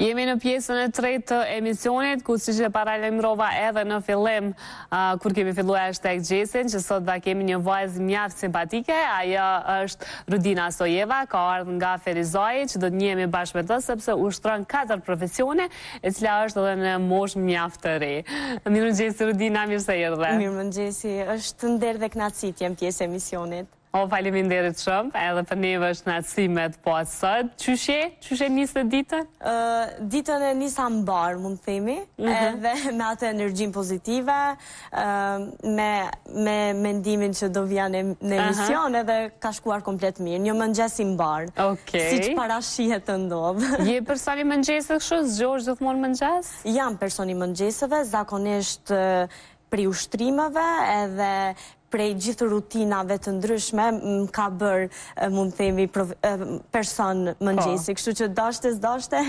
Jemi në pjesën e tretë të emisionit, ku siç e paralajmërova edhe në fillim, kur kemi fillu edhe mëngjesin, që sot do ta kemi një vajzë mjaft simpatike, ajo është Rudina Sojeva, ka ardhë nga Ferizaj, që do të njihemi bashkë me të, sepse ushtron 4 profesione, e cila është edhe në moshë mjaft të re. Mirëmëngjesi, Rudina, mirë se erdhe. Mirëmëngjesi, është nder dhe kënaqësi të jem pjesë e emisionit. O faleminderit shumë, edhe për neve është kënaqësi me të pasë sot. Qysh je? Qysh e nise ditën? ditën e nisa mbarë, mund të themi, mhm. edhe me atë energjinë pozitive, me, me mendimin që do vija në, në emision, edhe ka shkuar komplet mirë. Një mëngjes i mbarë, okay. siç parashihet të ndodhë. je person i mëngjesit kështu? Zgjohesh gjithmonë mëngjes? Jam person i mëngjeseve, zakonisht prej ushtrimeve edhe prej gjithë rutinave të ndryshme më ka bërë, mund të themi, person mëngjesi. Po. Kështu që dashte s'dashte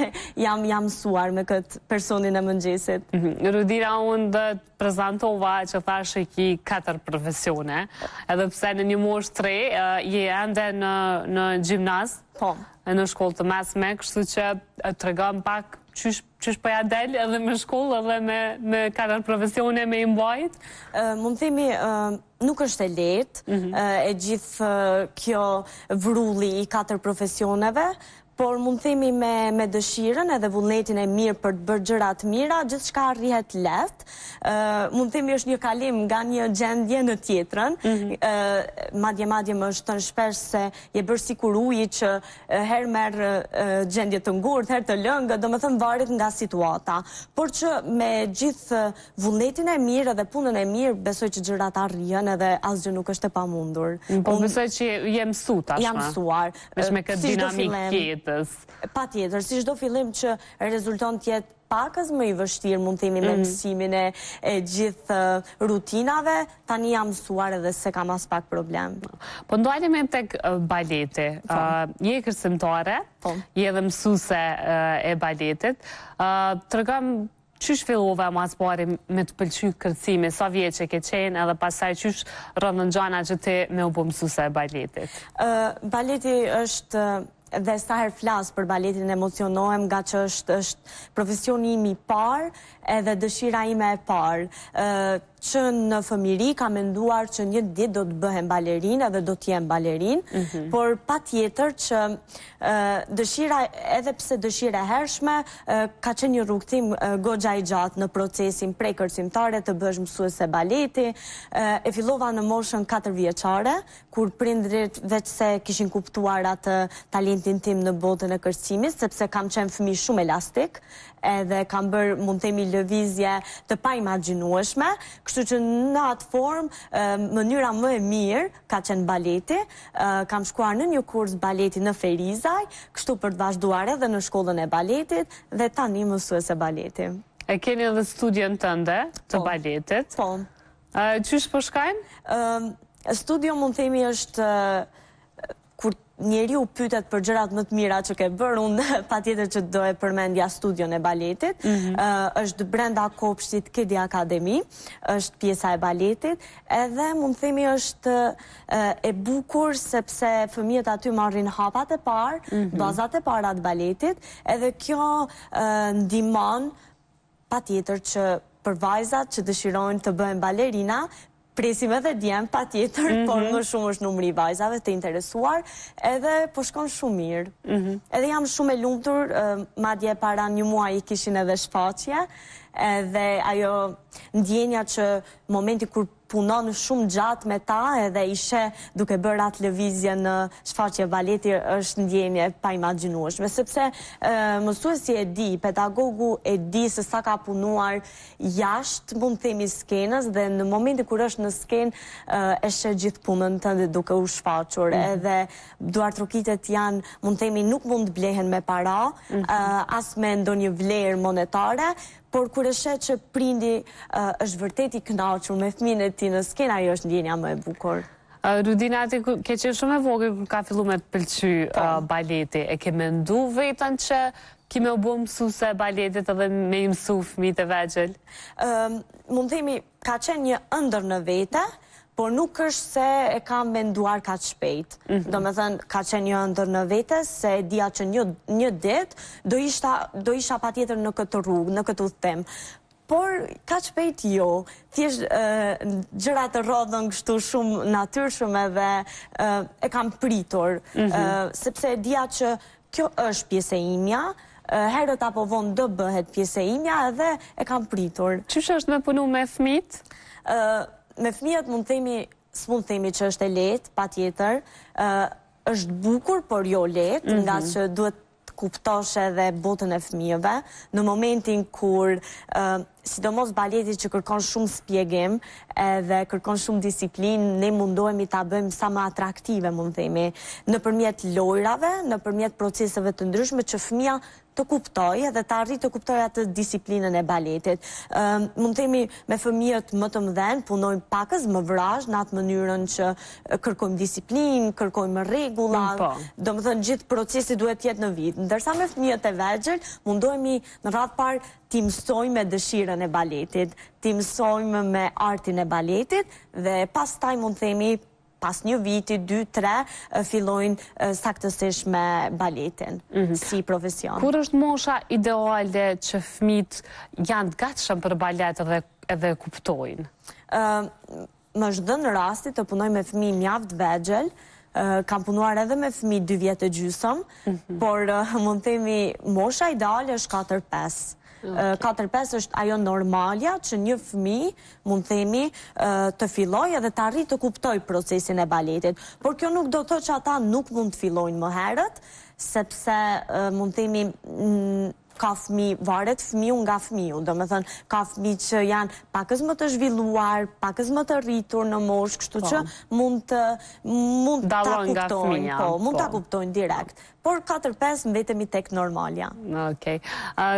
jam jam mësuar me këtë personin e mëngjesit. Mhm. Rudina unë edhe të prezantova që thashë që ki katër profesione. Edhe pse në një moshë të re, je ende në në gjimnaz. Po. Në shkollë të mesme, kështu që tregona pak qysh Qysh po ja del edhe me shkollë edhe me me katër profesione me i mbajt? Mund të themi nuk është e lehtë e gjithë ky vrulli i katër profesioneve, por mund të themi me me dëshirën edhe vullnetin e mirë për të bërë gjëra të mira, gjithçka arrihet lehtë. Ë mund të themi është një kalim nga një gjendje në tjetrën. Ë madje madje më është thënë shpesh se je bërë sikur uji që herë merr gjendje të ngurtë, herë të lëngët, domethënë varet nga situata. Por që me gjithë vullnetin e mirë dhe punën e mirë, besoj që gjërat arrihen edhe asgjë nuk është e pamundur. Po Unë besoj që je, je mësu tashmë. Jam mësuar. Me këtë dinamikë të jetës. Patjetër, si çdo fillim që rezulton të jetë pakëz më i vështirë mund themi me mësimin e e gjithë rutinave, tani jam mësuar edhe s'e kam aspak problem. Po ndalemi tek baleti. Je kërcimtare, je edhe mësuese e baletit. Tregom qysh fillove më së pari me të pëlqy kërcimi, sa vjeçe ke qenë edhe pastaj qysh erdhën gjanat që ti me u bë mësuese e baletit. Baleti është Dhe sa herë flas për baletin emocionohem ngaqë është është profesioni im i parë edhe dëshira ime e parë. Që në fëmijëri kam menduar që një ditë do të bëhem balerinë edhe do të jem balerinë, por patjetër që dëshira edhe pse dëshira e hershme ka qenë një rrugëtim goxha i gjatë në procesin prej kërcimtare të bëhesh mësuese baleti. E fillova në moshën katër vjeçare kur prindërit veç e kishin kuptuar atë talentin tim në botën e kërcimit, sepse kam qenë fëmijë shumë elastik, edhe kam bërë, mund të themi, lëvizje të paimagjinueshme, kështu që në atë formë, mënyra më e mirë ka qenë baleti, kam shkuar në një kurs baleti në Ferizaj, kështu për të vazhduar edhe në shkollën e baletit, dhe tani mësuese baleti. E keni edhe studion tënde të baletit. Po, po. Qysh po shkon? Studio mund themi është kur njeri u pytet për gjërat më të mira që ke bërë, unë patjetër që do e përmendja studion e baletit, mhm. është brenda kopshtit Kedi Akademi, është pjesa e baletit, edhe mund themi është e bukur sepse fëmijët aty marrin hapat e parë, mhm. bazat e para të baletit, edhe kjo ndihmon, Patjetër që për vajzat që dëshirojnë të bëhen balerina, presim edhe djem patjetër, por më shumë është numri i vajzave të interesuar, edhe po shkon shumë mirë. Edhe jam shumë e lumtur, madje para një muaji kishin edhe shfaqje, edhe ajo ndjenja që momenti kur punon shumë gjatë me ta edhe i sheh duke bërë atë lëvizje në shfaqje baleti është ndjenjë e paimagjinueshme sepse mësuesi e di, pedagogu e di se sa ka punuar jashtë mund të themi skenës dhe në momentin kur është në skenë e sheh gjithë punën tënde duke u shfaqur edhe duartrokitjet janë mund të themi nuk mund të blehen me para as me ndonjë vlerë monetare Por kur e sheh që prindi është vërtet i kënaqur me fëmijën e tij në skenë, ajo është ndjenja më e bukur. Rudina ti ke qenë shumë e vogël kur ka fillu me të pëlqy po. baleti. E ke mendu veten që ki me u bë mësuese e baletit edhe me i mësu fëmijët e vegjël? Ëm, mund të themi Ka qenë një ëndërr në vete, por nuk është se e kam menduar kaq shpejt. Mhm. Domethënë, ka qenë një ëndërr në vete se e dija që një ditë do isha patjetër në këtë rrugë, në këtë udhëtim. Por kaq shpejt jo. Thjesht ë gjërat rrodhën kështu shumë natyrshëm edhe ë e kam pritur, mhm. ë sepse e dija që Kjo është pjesë e imja, herët apo vonë do bëhet pjesë e imja edhe e kam pritur. Qysh është me punu me fëmijtë? Me fëmijët mund të themi, s'mund të themi që është e lehtë, patjetër. Është bukur, por jo lehtë, ngaqë duhet të kuptosh edhe botën e fëmijëve. Në momentin kur sidomos baleti që kërkon shumë spjegim edhe kërkon shumë disiplinë, ne mundohemi ta bëjmë sa më atraktive, mund të themi, nëpërmjet lojrave, nëpërmjet proceseve të ndryshme që fëmija të kuptojë edhe ta arrijë të kuptojë atë disiplinën e baletit. Ë mund të themi me fëmijët më të mëdhenj punojmë pakëz më vrazhdë në atë mënyrën që kërkojmë disiplinë, kërkojmë rregulla, domethënë gjithë procesi duhet të jetë në vijë. Ndërsa me fëmijët e vegjël mundohemi në radhë të parë t'i mësojmë me dëshirën e baletit, t'i mësojmë me artin e baletit dhe pastaj mund të themi pas një viti, dy, tre, fillojnë saktësisht me baletin mhm. si profesion. Kur është mosha ideale që fmijt janë të gatshëm për balet edhe kuptojnë? Më është dhënë rasti të punoj me fëmijë mjaft të vegjël, kam punuar edhe me fëmijë dy vjet e gjysëm, por mund të themi mosha ideale është katër pesë. Katër pesë është ajo normalja që një fëmijë mund të themi të fillojë edhe të arrijë të kuptojë procesin e baletit. Por kjo nuk do të thotë që ata nuk mund të fillojnë më herët, sepse mund të themi ka fëmijë, varet fëmiju nga fëmiju, domethënë ka fëmijë që janë pakëz më të zhvilluar, pakëz më të rritur në moshë, kështu që mund të mund ta kuptojnë, po, mund ta kuptojnë direkt. Por katër pesë mbetemi tek normalja. Okej.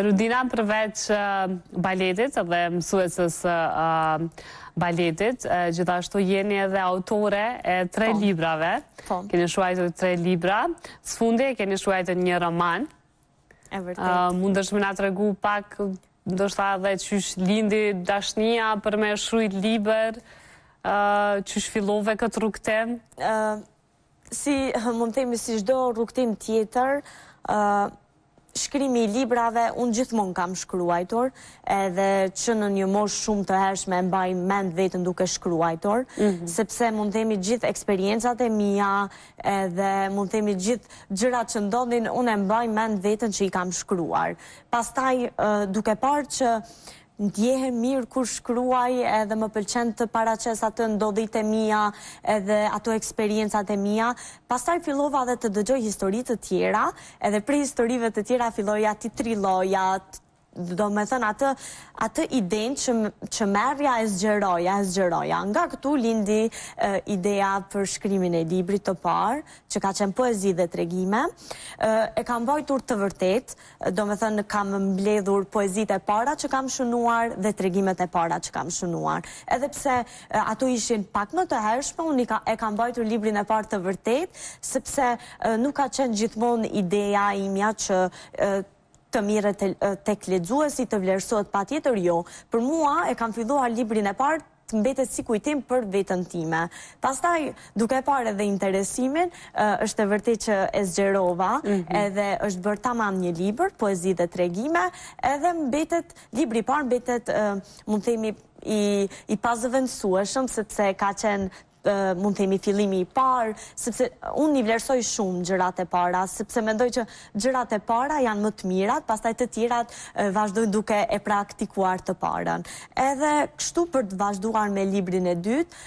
Rudina përveç baletit dhe mësuesës së baletit, gjithashtu jeni edhe autore e tre librave. Keni shkruar tre libra, së fundi e keni shkruar një roman. E vërtetë. A mundesh me na tregu pak, ndoshta edhe qysh lindi dashnia për me shkrujt libër, qysh fillove këtë rrugëtim? Si, mund të themi si çdo rrugëtim tjetër, shkrimi i librave, unë gjithmonë kam shkruajtur, edhe që në një moshë shumë të hershme e mbaj mend veten duke shkruajtur, mhm. sepse mund të themi gjithë eksperiencat e mia, Edhe mund të themi gjithë gjërat që ndodhin unë e mbaj mend veten që i kam shkruar. Pastaj duke parë që ndjehem mirë kur shkruaj edhe më pëlqen të paraqes atë ndodhitë e mia edhe ato eksperiencat e mia pastaj fillova dhe të dëgjoj histori të tjera edhe prej historive të tjera filloja t'i trilloja domethënë atë atë idenë që që merrja e zgjeroja, e zgjeroja. Nga këtu lindi e, ideja për shkrimin e librit të parë, që ka qenë poezi dhe tregime. E, e kam mbajtur të vërtetë, domethënë kam mbledhur poezitë e para që kam shënuar dhe tregimet e para që kam shënuar. Edhe pse e, ato ishin pak më të hershme, unë ka, e kam mbajtur librin e parë të vërtetë, sepse e, nuk ka qenë gjithmonë ideja imja që e, Të mirret tek lexuesit, të vlerësohet patjetër jo. Për mua, e kam filluar librin e parë, të mbetet si kujtim për veten time. Pastaj, duke e parë edhe interesimin, është e vërtetë që e zgjerova, edhe është bërë tamam një libër, poezi dhe tregime, edhe mbetet, libri i parë mbetet, mund të themi, i pazëvendësueshëm, sepse ka qenë mund të themi fillimi i parë, sepse unë i vlerësoj shumë gjërat e para, sepse mendoj që gjërat e para janë më të mirat, pastaj të tjerat vazhdojnë duke e praktikuar të parën. Edhe kështu për të vazhduar me librin e dytë,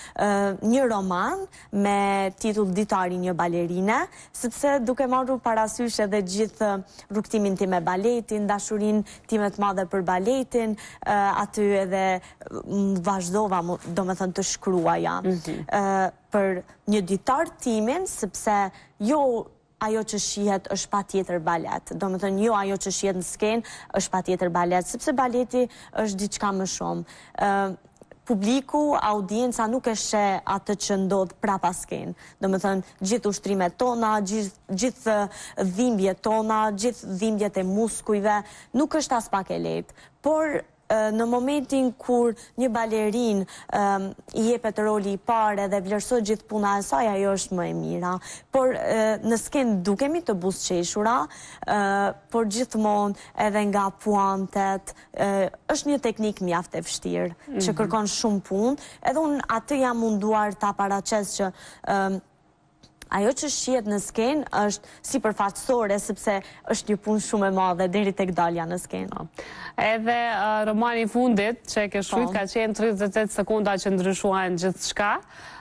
një roman me titull Ditari i një balerine, sepse duke marrë parasysh edhe gjithë rrugëtimin tim me baletin, dashurinë time të madhe për baletin, aty edhe vazhdova domethënë të shkruaja për një ditar timin sepse jo ajo që shihet është patjetër balet. Domethënë, jo ajo që shihet në skenë është patjetër balet, sepse baleti është diçka më shumë. Publiku, audienca nuk e sheh atë që ndodh prapa skene. Domethënë, gjithë ushtrimet tona, gjithë dhimbjet tona, gjithë dhimbjet e muskujve, nuk është aspak e lehtë. Por, Në momentin kur një balerine i jepet roli i parë edhe vlerësohet gjithë puna e saj, ajo është më e mira. Por në skenë dukemi të buzëqeshura, por gjithmonë edhe nga puantet, është një teknikë mjaft e vështirë, që kërkon shumë punë, edhe unë atë jam munduar ta paraqes që Ajo që shihet në skenë është sipërfaqësore sepse është një punë shumë e madhe deri tek dalja në skenë. Po. Edhe uh, romani i fundit që e ke shkruajt po. ka qenë 38 sekunda që ndryshuan gjithçka.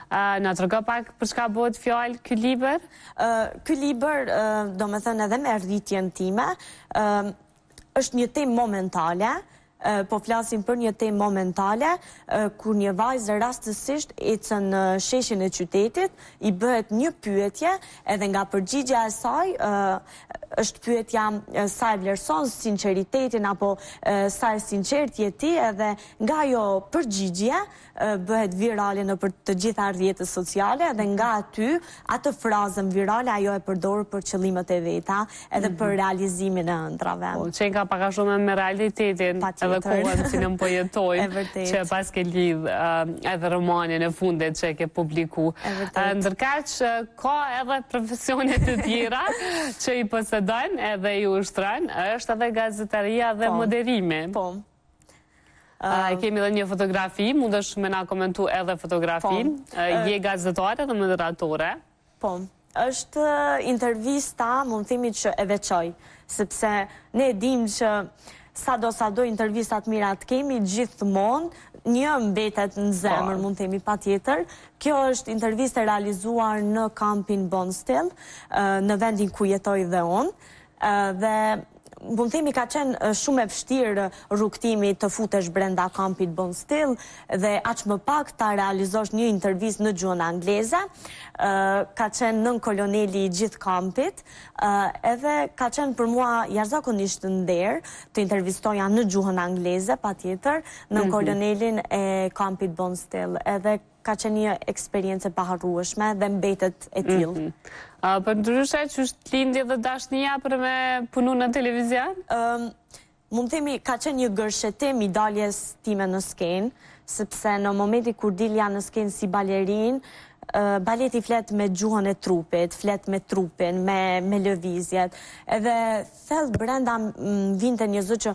Uh, na trego pak për çka bëhet fjalë ky libër? Uh, ky libër, uh, domethënë edhe me rritjen time, uh, Është një temë momentale, po flasim për një temë momentale, kur një vajzë rastësisht ecën në sheshin e qytetit, i bëhet një pyetje, edhe nga përgjigja e saj, është pyetja sa e vlerëson sinqeritetin apo sa e sinqertë je ti, edhe nga ajo përgjigje, bëhet virale nëpër të gjitha rrjetet sociale dhe nga aty atë frazën virale ajo e përdor për qëllimet e veta edhe për mhm. realizimin e ëndrrave. Po qenka pak a shumë me realitetin edhe kohën në cilën po jetojmë që paske lidh edhe romanin e fundit që e ke publiku. Ndërkaq ka edhe profesione të tjera që i posedon edhe i ushtron, është edhe gazetaria dhe po. moderimi. Po. E kemi dhe një fotografi, mundesh me na komentu edhe fotografinë, po. Je gazetare dhe moderatore. Po, është intervista, mund themi që e veçoj, sepse ne e dimë që sado sado intervista të mira të kemi gjithmonë, një mbetet në zemër, po. mund themi patjetër. Kjo është intervistë e realizuar në kampin Bondsteel, në vendin ku jetoj dhe unë. Dhe mund themi ka qenë shumë e vështirë rrugëtimi të futesh brenda kampit Bondsteel dhe aq më pak ta realizosh një intervistë në gjuhën angleze. Ka qenë nënkoloneli i gjithë kampit, edhe ka qenë për mua jashtëzakonisht nder të intervistoja në gjuhën angleze, patjetër, nën mhm. kolonelin e kampit Bondsteel. Edhe Ka qenë një eksperiencë e paharrueshme dhe mbetet e tillë. Përndryshe, qysh t'lindi edhe dashnia për me punu në televizion? Mund themi, ka qenë një gërshetim i daljes time në skenë, sepse në momentin kur dilja në skenë si balerinë, baleti flet me gjuhën e trupit, flet me trupin, me lëvizjet, edhe thellë brenda vinte një zë që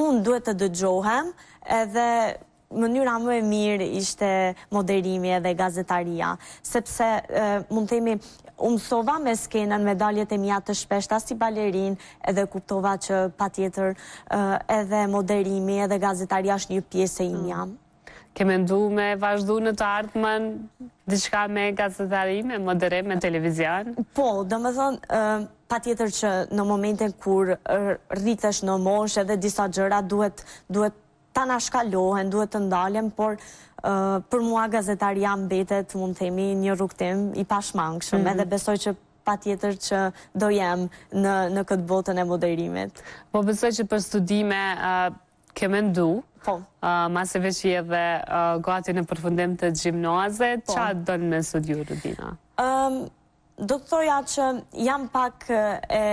unë duhet të dëgjohem, edhe mënyra më e mirë ishte moderimi edhe gazetaria, sepse mund themi u mësova me skenën, me daljet e mia të shpeshta si balerinë, edhe kuptova që patjetër edhe moderimi edhe gazetaria është një pjesë e imja. Ke mendu me vazhdu në të ardhmen diçka me gazetari, me moderim, me televizion? Po, domethënë, patjetër që në momentin kur rritesh në moshë edhe disa gjëra duhet t'anashkalohen, duhet të ndalen, por për mua gazetaria mbetet, mund themi, një rrugëtim i pashmangshëm, edhe besoj që patjetër që do jem në këtë botën e moderimit. Po besoj që për studime ke mendu, po. masi veç je edhe gati në përfundim të gjimnazit, po. çka don me studiu, Rudina? Do të thoja që jam pak e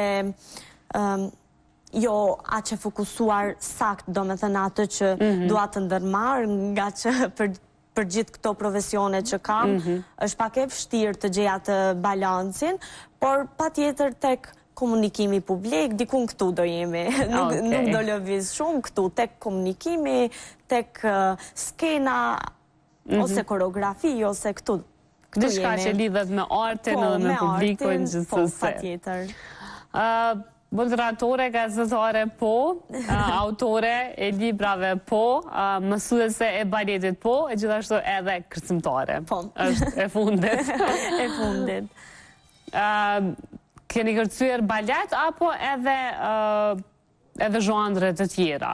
jo aq e fokusuar saktë, domethënë atë që mhm. dua të ndërmarr, ngaqë për për gjithë këto profesione që kam, mhm. është pak e vështirë të gjej atë balancin, por patjetër tek komunikimi publik, dikun këtu do jemi, nuk do lëviz shumë këtu, tek komunikimi, tek skena, ose koreografi, ose këtu, këtu jemi. Diçka që lidhet me artin po, edhe me publikun gjithsesi. Po, patjetër. Moderatore, gazetare, po, autore, e librave, po, mësuese e baletit, po, e gjithashtu edhe kërcimtare. Po. është e fundit. e fundit. Keni kërcyer balet, apo edhe, edhe zhanre të tjera?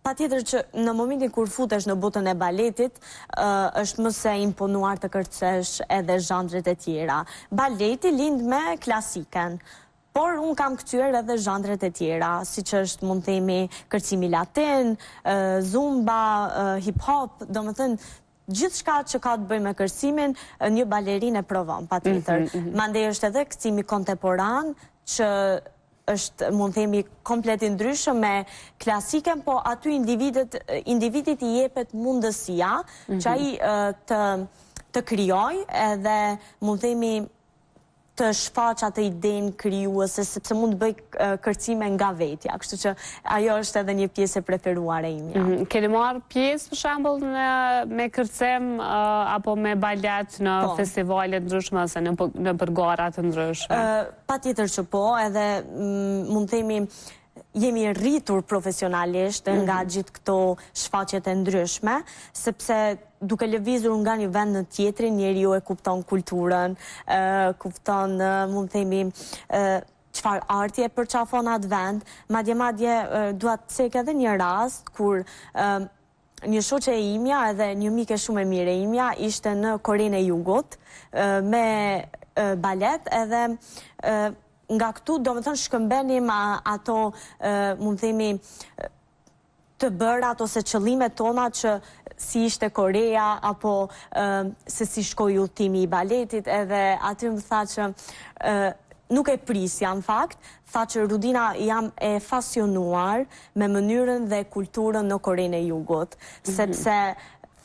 Patjetër që në momentin kur futesh në botën e baletit, ë, është më se e imponuar të kërcesh edhe zhanret e tjera. Baleti lind me klasiken, por unë kam kërcyer edhe zhanret e tjera, siç është, mund të themi, kërcimi latin, ë, zumba, ë, hip hop, domethënë, gjithçka që ka të bëjë me kërcimin, një balerinë e provon, patjetër. Mandej është edhe kërcimi kontemporan që është mund themi komplet i ndryshëm me klasiken, po aty individet, individit i jepet mundësia mhm. që ai të të krijojë edhe mund themi të shfaqë atë idenë krijuese sepse mund të bëjë kërcime nga vetja, kështu që ajo është edhe një pjesë e preferuar e imja. Mm -hmm. Keni marrë pjesë për shembull në me kërcim uh, apo me balet në po. festivale të ndryshme ose në në për gara të ndryshme? Uh, Patjetër që po, edhe mund të themi jemi rritur profesionalisht nga mhm. gjithë këto shfaqjet e ndryshme, sepse duke lëvizur nga një vend në tjetrin, njeriu e kupton kulturën, kupton, mund të themi, çfarë arti e përqafon atë vend, madje madje dua të cek edhe një rast, kur Një shoqe e imja edhe një mike shumë e mirë e imja ishte në Korenë e Jugut me balet edhe nga këtu domethënë shkëmbenim ato mund themi të bërat ose qëllimet tona që si ishte Korea apo se si shkoi udhëtimi i baletit edhe aty më tha që nuk e prisja në fakt Tha që Rudina jam e fascinuar me mënyrën dhe kulturën në Korenë e Jugut, sepse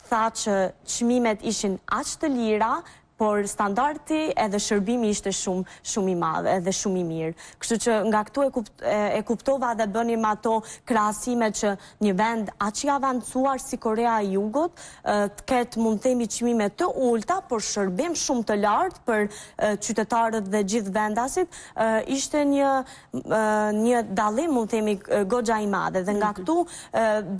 tha që çmimet ishin aq të lira, por standardi edhe shërbimi ishte shumë, shumë i madh edhe shumë i mirë. Kështu që nga këtu e kuptova dhe bënim ato krahasime që një vend aq i avancuar si Korea e Jugut të ketë mund të themi çmime të ulta, por shërbim shumë të lartë për qytetarët dhe gjithë vendasit, ishte një një dallim mund të themi goxha i madh edhe nga mhm. këtu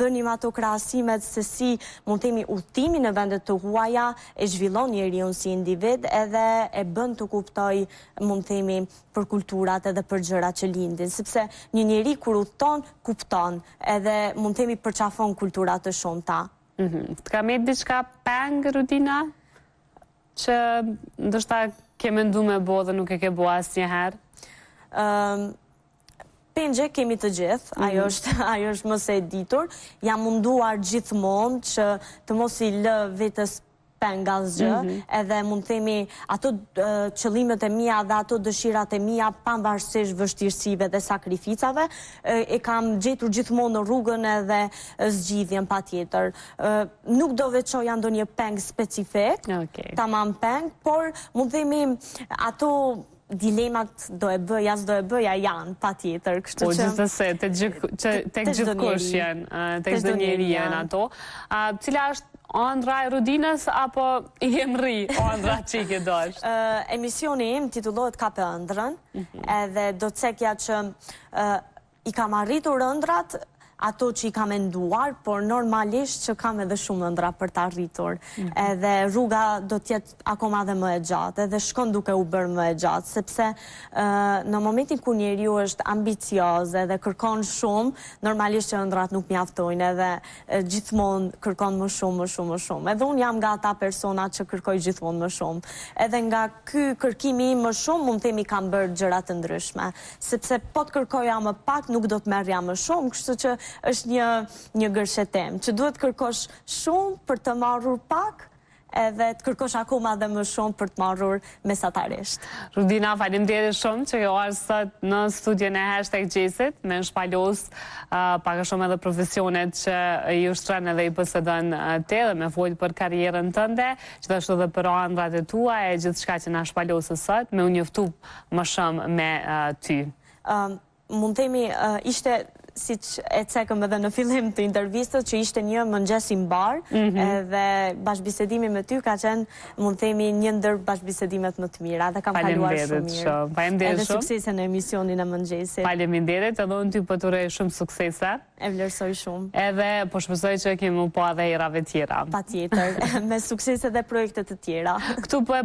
bënim ato krahasimet se si mund të themi udhëtimi në vende të huaja e zhvillon njeriun si individ edhe e bën të kuptojë mund të themi për kulturat edhe për gjërat që lindin, sepse një njeri kur udhëton kupton, edhe mund të themi përqafon kultura të shumta. Të ka met diçka peng Rudina që ndoshta ke mendu me bo dhe nuk e ke bo asnjëherë? Pengje kemi të gjithë, mhm. ajo është, ajo është më se e ditur, jam munduar gjithmonë që të mos i lë vetes peng asgjë, edhe mund të themi ato qëllimet e mia dhe ato dëshirat e mia pavarësisht vështirësive dhe sakrificave, i kam gjetur gjithmonë rrugën edhe zgjidhjen patjetër. Nuk do veçoja ndonjë peng specifik, tamam peng, por mund të themi ato Dilemat do e bëja, s'do e bëja janë, patjetër, kështu po, që... Po, gjithsesi, të gjithë, të gjithë kush janë, të gjithë njeri janë ato. Cila është andra e Rudinës, apo i jem rri, andra që i ke dosh? Emisioni im titullohet Kape ëndrrën, mhm. edhe do të cekja që I kam arritur ëndrrat ato që i kam menduar, por normalisht që kam edhe shumë ëndrra për të arritur. Edhe rruga do të jetë akoma dhe më e gjatë, edhe shkon duke u bërë më e gjatë, sepse në momentin kur njeriu është ambicioz edhe kërkon shumë, normalisht që ëndrrat nuk mjaftojnë edhe gjithmonë kërkon më shumë, më shumë, më shumë. Edhe unë jam nga ata persona që kërkoj gjithmonë më shumë. Edhe nga ky kërkimi im më shumë, mund të themi kam bërë gjëra të ndryshme. sepse po të kërkoja më pak nuk do të merrja më shumë, kështu që është një një gërshetim, që duhet të kërkosh shumë për të marrur pak, edhe të kërkosh akoma dhe më shumë për të marrur mesatarisht. Rudina, faleminderit shumë që ishe sot në studion e Hashtag Mëngjesit, me na shpalos pak a shumë edhe profesionet që i ushtron edhe i posedon ti dhe me folë për karrierën tënde, gjithashtu dhe për andrat e tua e gjithçka që na shpalose sot, me u njoftu më shumë me ty. Mund themi ishte siç e cekëm edhe në fillim të intervistës që ishte një mëngjes i mbarë mhm. edhe bashkëbisedimi me ty ka qenë mund të themi një ndër bashkëbisedimet më të mira dhe kam kaluar shumë mirë. Faleminderit shumë. Edhe suksese në emisionin e mëngjesit. Faleminderit edhe unë ty po të uroj shumë suksese. E vlerësoj shumë. Edhe po shpresoj që kemi me u pa edhe herave të tjera. Patjetër. me suksese dhe projekte të tjera. Këtu po e